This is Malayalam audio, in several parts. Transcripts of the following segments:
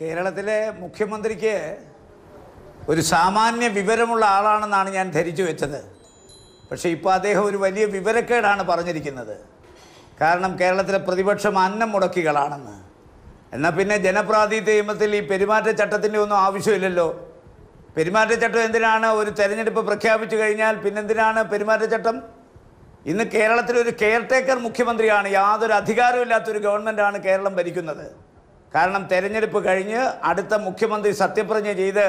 കേരളത്തിലെ മുഖ്യമന്ത്രിക്ക് ഒരു സാമാന്യ വിവരമുള്ള ആളാണെന്നാണ് ഞാൻ ധരിച്ചു വെച്ചത്. പക്ഷേ ഇപ്പോൾ അദ്ദേഹം ഒരു വലിയ വിവരക്കേടാണ് പറഞ്ഞിരിക്കുന്നത്. കാരണം കേരളത്തിലെ പ്രതിപക്ഷം അന്നം മുടക്കികളാണെന്ന്. എന്നാൽ പിന്നെ ജനപ്രാതിനിധ്യ നിയമത്തിൽ ഈ പെരുമാറ്റച്ചട്ടത്തിന്റെ ഒന്നും ആവശ്യമില്ലല്ലോ. പെരുമാറ്റച്ചട്ടം എന്തിനാണ് ഒരു തെരഞ്ഞെടുപ്പ് പ്രഖ്യാപിച്ചു കഴിഞ്ഞാൽ പിന്നെന്തിനാണ് പെരുമാറ്റച്ചട്ടം? ഇന്ന് കേരളത്തിലൊരു കെയർ ടേക്കർ മുഖ്യമന്ത്രിയാണ്. യാതൊരു അധികാരമില്ലാത്തൊരു ഗവൺമെന്റാണ് കേരളം ഭരിക്കുന്നത്. കാരണം തെരഞ്ഞെടുപ്പ് കഴിഞ്ഞ് അടുത്ത മുഖ്യമന്ത്രി സത്യപ്രതിജ്ഞ ചെയ്ത്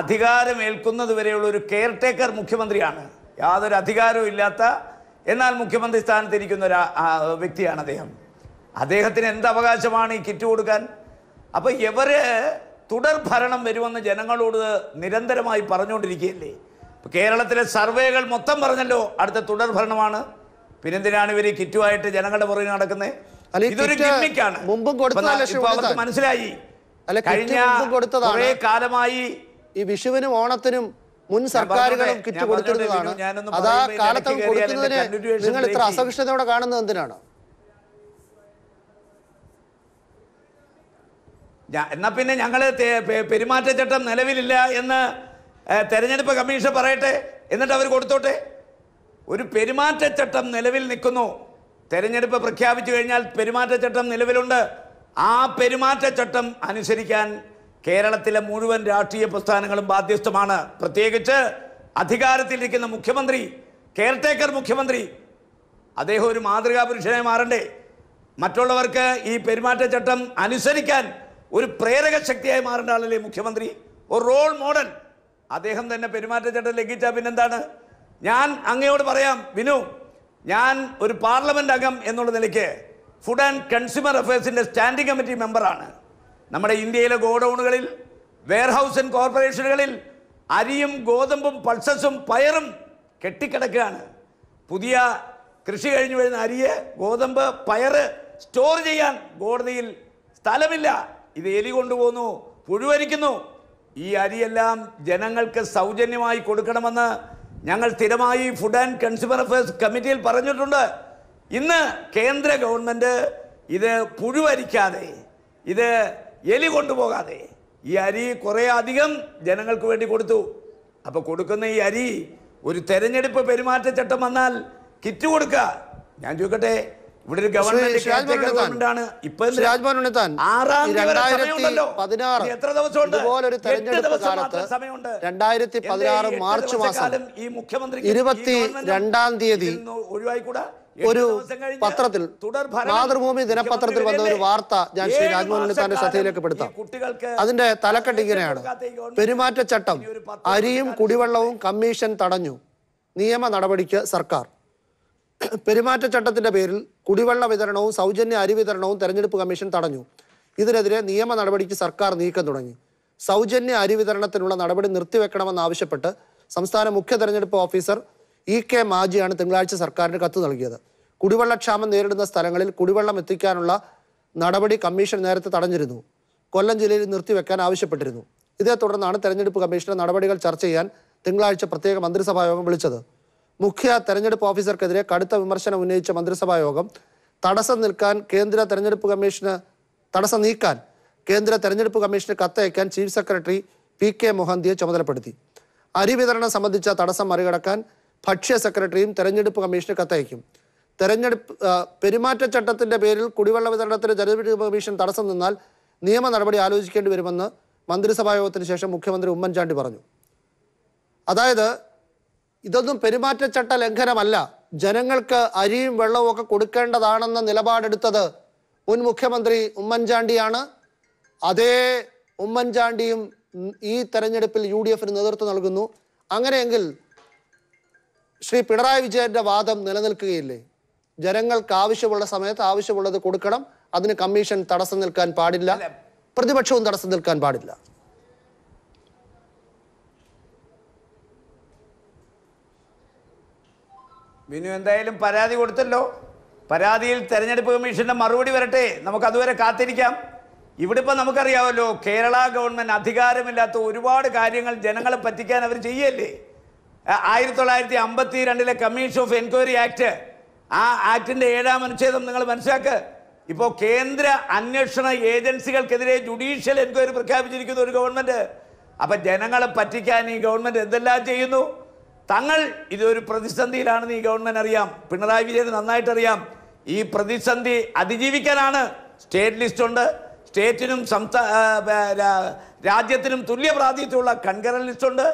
അധികാരമേൽക്കുന്നത് വരെയുള്ള ഒരു കെയർ ടേക്കർ മുഖ്യമന്ത്രിയാണ്. യാതൊരു അധികാരവും ഇല്ലാത്ത എന്നാൽ മുഖ്യമന്ത്രി സ്ഥാനത്തിരിക്കുന്ന ഒരു വ്യക്തിയാണ് അദ്ദേഹം. അദ്ദേഹത്തിന് എന്ത് അവകാശമാണ് ഈ കിറ്റ് കൊടുക്കാൻ? അപ്പോൾ ഇവർ തുടർ ഭരണം വരുമെന്ന് ജനങ്ങളോട് നിരന്തരമായി പറഞ്ഞുകൊണ്ടിരിക്കുകയല്ലേ? ഇപ്പോൾ കേരളത്തിലെ സർവേകൾ മൊത്തം പറഞ്ഞല്ലോ അടുത്ത തുടർ ഭരണമാണ്. പിന്നെന്തിനാണ് ഇവർ ഈ കിറ്റുമായിട്ട് ജനങ്ങളുടെ പുറകിൽ നടക്കുന്നത് മുമ്പും കൊടുത്തതല്ലേ മനസ്സിലായി. അല്ല, കഴിഞ്ഞ കൊടുത്തതാണ്. കുറേ കാലമായി ഈ വിഷുവിനും ഓണത്തിനും മുൻ സർക്കാരുകളും കിറ്റ് കൊടുത്തിരുന്നതാണ്. അതാ കാലത്ത് കൊടുക്കുന്നതിന് നിങ്ങൾ ഇത്ര അസഹിഷ്ണുതയോടെ കാണുന്നത് എന്തിനാണ്? എന്നാ പിന്നെ ഞങ്ങൾ പെരുമാറ്റച്ചട്ടം നിലവിലില്ല എന്ന് തെരഞ്ഞെടുപ്പ് കമ്മീഷൻ പറയട്ടെ എന്നിട്ട് അവർ കൊടുത്തോട്ടെ? ഒരു പെരുമാറ്റച്ചട്ടം നിലവിൽ നിൽക്കുന്നു. തെരഞ്ഞെടുപ്പ് പ്രഖ്യാപിച്ചു കഴിഞ്ഞാൽ പെരുമാറ്റച്ചട്ടം നിലവിലുണ്ട്. ആ പെരുമാറ്റച്ചട്ടം അനുസരിക്കാൻ കേരളത്തിലെ മുഴുവൻ രാഷ്ട്രീയ പ്രസ്ഥാനങ്ങളും ബാധ്യസ്ഥമാണ്. പ്രത്യേകിച്ച് അധികാരത്തിലിരിക്കുന്ന മുഖ്യമന്ത്രി കെയർടേക്കർ മുഖ്യമന്ത്രി അദ്ദേഹം ഒരു മാതൃകാ പുരുഷനായി മാറണ്ടേ? മറ്റുള്ളവർക്ക് ഈ പെരുമാറ്റച്ചട്ടം അനുസരിക്കാൻ ഒരു പ്രേരക ശക്തിയായി മാറേണ്ട ആളല്ലേ മുഖ്യമന്ത്രി? ഒരു റോൾ മോഡൽ അദ്ദേഹം തന്നെ പെരുമാറ്റച്ചട്ടം ലംഘിച്ചാൽ പിന്നെന്താണ്? ഞാൻ അങ്ങയോട് പറയാം വിനു ഞാൻ ഒരു പാർലമെന്റ് അംഗം എന്നുള്ള നിലയ്ക്ക് ഫുഡ് ആൻഡ് കൺസ്യൂമർ അഫയേഴ്സിന്റെ സ്റ്റാൻഡിംഗ് കമ്മിറ്റി മെമ്പറാണ്. നമ്മുടെ ഇന്ത്യയിലെ ഗോഡൗണുകളിൽ വെയർഹൗസ് ആൻഡ് കോർപ്പറേഷനുകളിൽ അരിയും ഗോതമ്പും പൾസസും പയറും കെട്ടിക്കിടക്കുകയാണ്. പുതിയ കൃഷി കഴിഞ്ഞു വരുന്ന അരിയെ ഗോതമ്പ് പയറ് സ്റ്റോർ ചെയ്യാൻ കോടതിയിൽ സ്ഥലമില്ല. ഇത് എലി കൊണ്ടുപോകുന്നു പുഴുവരിക്കുന്നു ഈ അരിയെല്ലാം ജനങ്ങൾക്ക് സൗജന്യമായി കൊടുക്കണമെന്ന് ഞങ്ങൾ സ്ഥിരമായി ഫുഡ് ആൻഡ് കൺസ്യൂമർ അഫയേഴ്സ് കമ്മിറ്റിയിൽ പറഞ്ഞിട്ടുണ്ട്. ഇന്ന് കേന്ദ്ര ഗവൺമെന്റ് ഇത് പുഴുവരിക്കാതെ ഇത് എലി കൊണ്ടുപോകാതെ ഈ അരി കുറേ അധികം ജനങ്ങൾക്ക് വേണ്ടി കൊടുത്തു. അപ്പോൾ കൊടുക്കുന്ന ഈ അരി ഒരു തെരഞ്ഞെടുപ്പ് പെരുമാറ്റച്ചട്ടം വന്നാൽ കിറ്റ് കൊടുക്കുക ഞാൻ ചോദിക്കട്ടെ ഇവിടെ ഒരു ഗവൺമെന്റ് രണ്ടായിരത്തി പതിനാറ് മാർച്ച് മാസം ഈ മുഖ്യമന്ത്രി ഇരുപത്തി രണ്ടാം തീയതി ഒരു പത്രത്തിൽ മാതൃഭൂമി ദിനപത്രത്തിൽ വന്ന ഒരു വാർത്ത ഞാൻ ശ്രീ രാജ്മോഹൻ ഉണ്ണിത്താന്റെ ശ്രദ്ധയിലേക്ക് പെടുത്താം. അതിന്റെ തലക്കെട്ട് ഇങ്ങനെയാണ്. പെരുമാറ്റച്ചട്ടം അരിയും കുടിവെള്ളവും കമ്മീഷൻ തടഞ്ഞു. നിയമ നടപടിക്ക് സർക്കാർ. പെരുമാറ്റച്ചട്ടത്തിന്റെ പേരിൽ കുടിവെള്ള വിതരണവും സൗജന്യ അരി വിതരണവും തെരഞ്ഞെടുപ്പ് കമ്മീഷൻ തടഞ്ഞു. ഇതിനെതിരെ നിയമ നടപടിക്ക് സർക്കാർ നീക്കം തുടങ്ങി. സൗജന്യ അരി വിതരണത്തിനുള്ള നടപടി നിർത്തിവെക്കണമെന്നാവശ്യപ്പെട്ട് സംസ്ഥാന മുഖ്യ തെരഞ്ഞെടുപ്പ് ഓഫീസർ ഇ കെ മാജിയാണ് തിങ്കളാഴ്ച സർക്കാരിന് കത്ത് നൽകിയത്. കുടിവെള്ളക്ഷാമം നേരിടുന്ന സ്ഥലങ്ങളിൽ കുടിവെള്ളം എത്തിക്കാനുള്ള നടപടി കമ്മീഷൻ നേരത്തെ തടഞ്ഞിരുന്നു. കൊല്ലം ജില്ലയിൽ നിർത്തിവെക്കാൻ ആവശ്യപ്പെട്ടിരുന്നു. ഇതേ തുടർന്നാണ് തെരഞ്ഞെടുപ്പ് കമ്മീഷന്റെ നടപടികൾ ചർച്ച ചെയ്യാൻ തിങ്കളാഴ്ച പ്രത്യേക മന്ത്രിസഭാ യോഗം വിളിച്ചത്. മുഖ്യ തെരഞ്ഞെടുപ്പ് ഓഫീസർക്കെതിരെ കടുത്ത വിമർശനം ഉന്നയിച്ച മന്ത്രിസഭാ യോഗം തടസ്സം നിൽക്കാൻ കേന്ദ്ര തെരഞ്ഞെടുപ്പ് കമ്മീഷന് തടസ്സം നീക്കാൻ കേന്ദ്ര തെരഞ്ഞെടുപ്പ് കമ്മീഷന് കത്തയക്കാൻ ചീഫ് സെക്രട്ടറി പി കെ മൊഹന്തിയെ ചുമതലപ്പെടുത്തി. അരി വിതരണം സംബന്ധിച്ച തടസ്സം മറികടക്കാൻ ഭക്ഷ്യ സെക്രട്ടറിയും തെരഞ്ഞെടുപ്പ് കമ്മീഷന് കത്തയക്കും. തെരഞ്ഞെടുപ്പ് പെരുമാറ്റച്ചട്ടത്തിന്റെ പേരിൽ കുടിവെള്ള വിതരണത്തിന് തെരഞ്ഞെടുപ്പ് കമ്മീഷൻ തടസ്സം നിന്നാൽ നിയമ നടപടി ആലോചിക്കേണ്ടി വരുമെന്ന് മന്ത്രിസഭാ യോഗത്തിന് ശേഷം മുഖ്യമന്ത്രി ഉമ്മൻചാണ്ടി പറഞ്ഞു. അതായത് ഇതൊന്നും പെരുമാറ്റച്ചട്ട ലംഘനമല്ല. ജനങ്ങൾക്ക് അരിയും വെള്ളവും ഒക്കെ കൊടുക്കേണ്ടതാണെന്ന നിലപാടെടുത്തത് മുൻ മുഖ്യമന്ത്രി ഉമ്മൻചാണ്ടിയാണ്. അതേ ഉമ്മൻചാണ്ടിയും ഈ തെരഞ്ഞെടുപ്പിൽ യു ഡി എഫിന് നേതൃത്വം നൽകുന്നു. അങ്ങനെയെങ്കിൽ ശ്രീ പിണറായി വിജയന്റെ വാദം നിലനിൽക്കുകയില്ലേ? ജനങ്ങൾക്ക് ആവശ്യമുള്ള സമയത്ത് ആവശ്യമുള്ളത് കൊടുക്കണം. അതിന് കമ്മീഷൻ തടസ്സം നിൽക്കാൻ പാടില്ല. പ്രതിപക്ഷവും തടസ്സം നിൽക്കാൻ പാടില്ല. വിനു എന്തായാലും പരാതി കൊടുത്തല്ലോ. പരാതിയിൽ തെരഞ്ഞെടുപ്പ് കമ്മീഷന്റെ മറുപടി വരട്ടെ. നമുക്ക് അതുവരെ കാത്തിരിക്കാം. ഇവിടെ ഇപ്പം നമുക്കറിയാമല്ലോ കേരള ഗവൺമെന്റ് അധികാരമില്ലാത്ത ഒരുപാട് കാര്യങ്ങൾ ജനങ്ങളെ പറ്റിക്കാൻ അവർ ചെയ്യല്ലേ? ആയിരത്തി തൊള്ളായിരത്തി അമ്പത്തി രണ്ടിലെ കമ്മീഷൻ ഓഫ് എൻക്വയറി ആക്ട് ആ ആക്ടിന്റെ ഏഴാം അനുച്ഛേദം നിങ്ങൾ മനസ്സിലാക്കുക ഇപ്പോൾ കേന്ദ്ര അന്വേഷണ ഏജൻസികൾക്കെതിരെ ജുഡീഷ്യൽ എൻക്വയറി പ്രഖ്യാപിച്ചിരിക്കുന്ന ഒരു ഗവൺമെന്റ്. അപ്പൊ ജനങ്ങളെ പറ്റിക്കാൻ ഈ ഗവൺമെന്റ് എന്തെല്ലാം ചെയ്യുന്നു? തങ്ങൾ ഇതൊരു പ്രതിസന്ധിയിലാണെന്ന് ഈ ഗവൺമെന്റ് അറിയാം. പിണറായി വിജയൻ നന്നായിട്ട് അറിയാം ഈ പ്രതിസന്ധി അതിജീവിക്കാനാണ് സ്റ്റേറ്റ് ലിസ്റ്റ് ഉണ്ട്. സ്റ്റേറ്റിനും സംസ്ഥാന രാജ്യത്തിനും തുല്യ പ്രാതിനിധ്യമുള്ള കൺകറൻ ലിസ്റ്റ് ഉണ്ട്.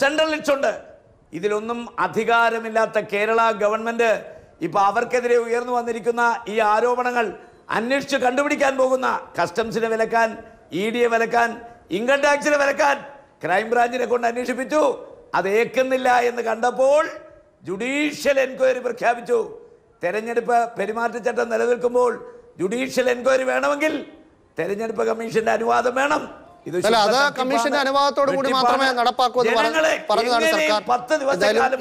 സെൻട്രൽ ലിസ്റ്റ് ഉണ്ട്. ഇതിലൊന്നും അധികാരമില്ലാത്ത കേരള ഗവൺമെന്റ് ഇപ്പൊ അവർക്കെതിരെ ഉയർന്നു വന്നിരിക്കുന്ന ഈ ആരോപണങ്ങൾ അന്വേഷിച്ച് കണ്ടുപിടിക്കാൻ പോകുന്ന കസ്റ്റംസിനെ വിലക്കാൻ ഇ ഡിയെ വിലക്കാൻ ഇൻകം ടാക്സിനെ വിലക്കാൻ ക്രൈംബ്രാഞ്ചിനെ കൊണ്ട് അന്വേഷിപ്പിച്ചു. അത് ഏക്കുന്നില്ല എന്ന് കണ്ടപ്പോൾ ജുഡീഷ്യൽ എൻക്വയറി പ്രഖ്യാപിച്ചു. തെരഞ്ഞെടുപ്പ് പെരുമാറ്റച്ചട്ടം നിലനിൽക്കുമ്പോൾ ജുഡീഷ്യൽ എൻക്വയറി വേണമെങ്കിൽ തെരഞ്ഞെടുപ്പ് കമ്മീഷന്റെ അനുവാദം വേണം. ഇത് അത് കമ്മീഷന്റെ അനുവാദത്തോട് കൂടി മാത്രമേ. നടപ്പാക്കൂ എന്ന് പറ- പറഞ്ഞതാണ് സർക്കാർ. പത്ത് ദിവസക്കാലം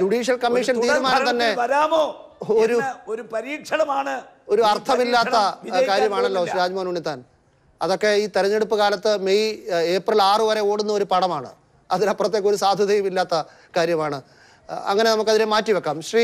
ജുഡീഷ്യൽ കമ്മീഷൻ ഒരു തീരുമാനം തന്നെ വരാമോ ഒരു- ഒരു പരീക്ഷണമാണ് ഒരു അർത്ഥമില്ലാത്ത കാര്യമാണല്ലോ. രാജ്മോഹൻ ഉണ്ണിത്താൻ. അതൊക്കെ ഈ തെരഞ്ഞെടുപ്പ് കാലത്ത് മെയ് ഏപ്രിൽ ആറ് വരെ ഓടുന്ന ഒരു പടമാണ്. അതിനപ്പുറത്തേക്ക് ഒരു സാധ്യതയും ഇല്ലാത്ത കാര്യമാണ് അങ്ങനെ നമുക്കതിനെ മാറ്റിവെക്കാം. ശ്രീ